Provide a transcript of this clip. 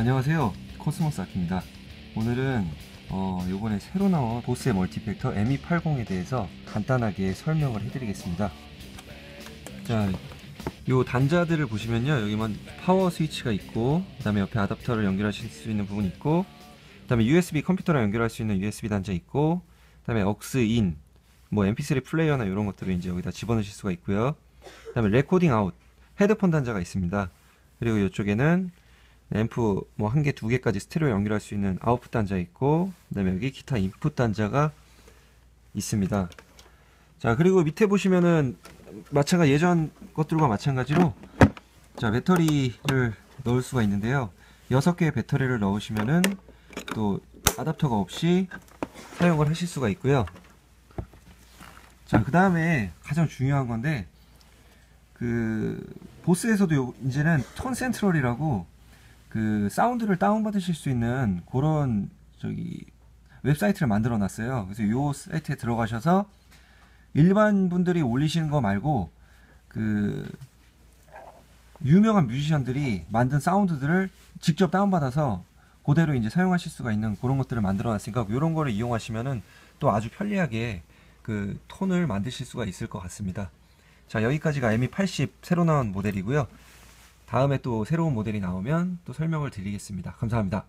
안녕하세요. 코스모스 아키입니다. 오늘은 어, 요번에 새로 나온 보스의 multi effector ME80에 대해서 간단하게 설명을 해드리겠습니다. 자, 요 단자들을 보시면요. 여기만 파워 스위치가 있고 그 다음에 옆에 아답터를 연결하실 수 있는 부분이 있고 그 다음에 USB 컴퓨터랑 연결할 수 있는 USB 단자 있고 그 다음에 AUX in, 뭐 mp3 플레이어나 이런 것들을 이제 여기다 집어넣으실 수가 있고요. 그 다음에 recording out, 헤드폰 단자가 있습니다. 그리고 이쪽에는 앰프 뭐 한 개, 두 개까지 스테레오 연결할 수 있는 아웃풋 단자 있고 그다음에 여기 기타 인풋 단자가 있습니다. 자 그리고 밑에 보시면은 마찬가지 예전 것들과 마찬가지로 자 배터리를 넣을 수가 있는데요. 6개의 배터리를 넣으시면은 또 아답터가 없이 사용을 하실 수가 있고요. 자, 그 다음에 가장 중요한 건데, 그, 보스에서도 요, 이제는 톤 센트럴이라고 그 사운드를 다운받으실 수 있는 그런 저기 웹사이트를 만들어 놨어요. 그래서 요 사이트에 들어가셔서 일반 분들이 올리시는 거 말고 그 유명한 뮤지션들이 만든 사운드들을 직접 다운받아서 그대로 이제 사용하실 수가 있는 그런 것들을 만들어 놨으니까 이런 거를 이용하시면은 또 아주 편리하게 그 톤을 만드실 수가 있을 것 같습니다. 자, 여기까지가 ME80 새로 나온 모델이고요. 다음에 또 새로운 모델이 나오면 또 설명을 드리겠습니다. 감사합니다.